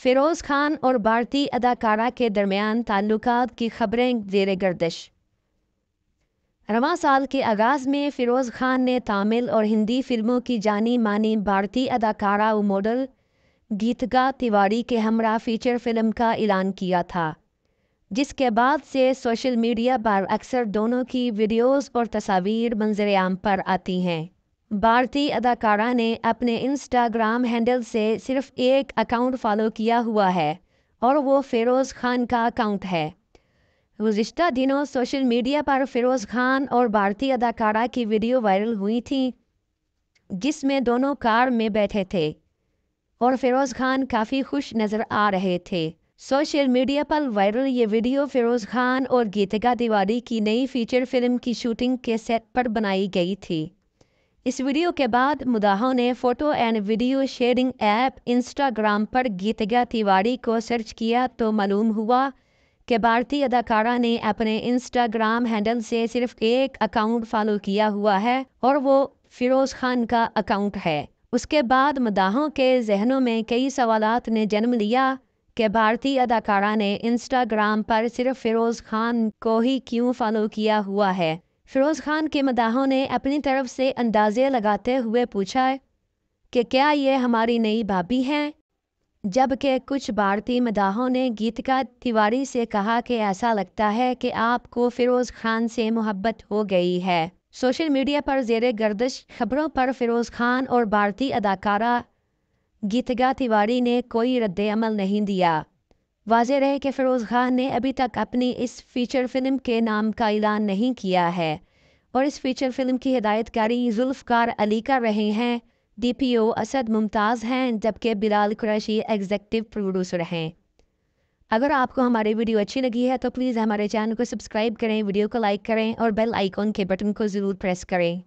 फ़िरोज़ खान और भारतीय अदाकारा के दरमियान ताल्लुकात की खबरें जेर गर्दिश। रवा साल के आगाज़ में फ़िरोज़ खान ने तामिल और हिंदी फ़िल्मों की जानी मानी भारतीय अदाकारा व मॉडल गीतगा तिवारी के हमरा फीचर फ़िल्म का ऐलान किया था, जिसके बाद से सोशल मीडिया पर अक्सर दोनों की वीडियोस और तस्वीर मंजर आम पर आती हैं। भारतीय अदाकारा ने अपने इंस्टाग्राम हैंडल से सिर्फ़ एक अकाउंट फॉलो किया हुआ है, और वो फ़िरोज़ खान का अकाउंट है। गुज्त दिनों सोशल मीडिया पर फ़िरोज़ खान और भारतीय अदाकारा की वीडियो वायरल हुई थी, जिसमें दोनों कार में बैठे थे, और फ़िरोज़ खान काफ़ी खुश नज़र आ रहे थे। सोशल मीडिया पर वायरल ये वीडियो फ़िरोज़ खान और गीतिका तिवारी की नई फीचर फ़िल्म की शूटिंग के सेट पर बनाई गई थी। इस वीडियो के बाद मुदाहों ने photo and video sharing app Instagram पर गीतगा तिवारी को सर्च किया तो मालूम हुआ कि भारतीय अदाकारा ने अपने इंस्टाग्राम हैंडल से सिर्फ़ एक अकाउंट फॉलो किया हुआ है और वो फ़िरोज़ खान का अकाउंट है। उसके बाद मदाहों के जहनों में कई सवाल ने जन्म लिया कि भारतीय अदाकारा ने इंस्टाग्राम पर सिर्फ़ फ़िरोज़ खान को ही क्यों फॉलो किया हुआ है। फ़िरोज़ खान के मदाहों ने अपनी तरफ़ से अंदाजे लगाते हुए पूछा कि क्या ये हमारी नई भाभी हैं? जबकि कुछ भारतीय मदाहों ने गीतकार तिवारी से कहा कि ऐसा लगता है कि आपको फ़िरोज़ खान से मोहब्बत हो गई है। सोशल मीडिया पर जेर गर्दिश खबरों पर फ़िरोज़ खान और भारतीय अदाकारा गीतगा तिवारी ने कोई रद्द अमल नहीं दिया। वाज रहे कि फ़िरोज़ खान ने अभी तक अपनी इस फ़ीचर फ़िल्म के नाम का ऐलान नहीं किया है और इस फ़ीचर फ़िल्म की हिदायतकारी जुल्फ़कार अली कर रहे हैं। D P O Asad Mumtaz हैं, जबकि बिलाल कुरैशी एग्जेक्टिव प्रोड्यूसर हैं। अगर आपको हमारी वीडियो अच्छी लगी है तो प्लीज़ हमारे चैनल को सब्सक्राइब करें, वीडियो को लाइक करें और बेल आइकॉन के बटन को ज़रूर प्रेस करें।